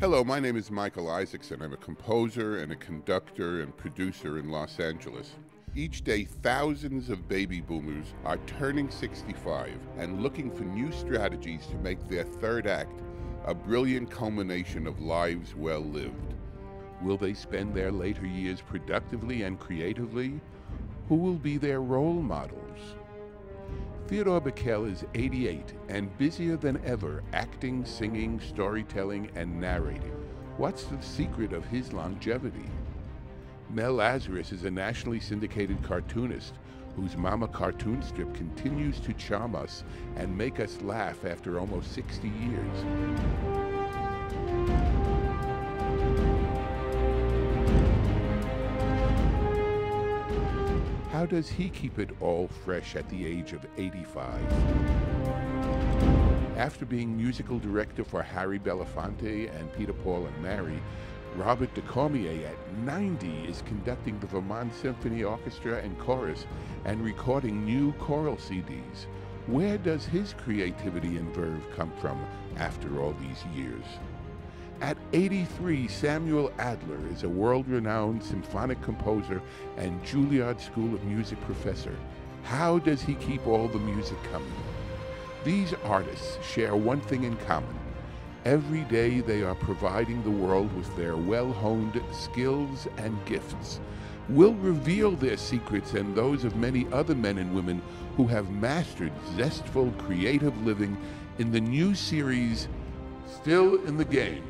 Hello, my name is Michael Isaacson. I'm a composer and a conductor and producer in Los Angeles. Each day, thousands of baby boomers are turning 65 and looking for new strategies to make their third act a brilliant culmination of lives well lived. Will they spend their later years productively and creatively? Who will be their role models? Theodore Bikel is 88 and busier than ever acting, singing, storytelling, and narrating. What's the secret of his longevity? Mel Lazarus is a nationally syndicated cartoonist whose Momma cartoon strip continues to charm us and make us laugh after almost 60 years. How does he keep it all fresh at the age of 85? After being musical director for Harry Belafonte and Peter, Paul, and Mary, Robert de Decormier at 90 is conducting the Vermont Symphony Orchestra and Chorus and recording new choral CDs. Where does his creativity and verve come from after all these years? At 83, Samuel Adler is a world renowned symphonic composer and Juilliard School of Music professor. How does he keep all the music coming? These artists share one thing in common. Every day they are providing the world with their well honed skills and gifts. We'll reveal their secrets and those of many other men and women who have mastered zestful creative living in the new series, Still in the Game.